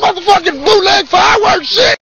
motherfucking bootleg fireworks shit.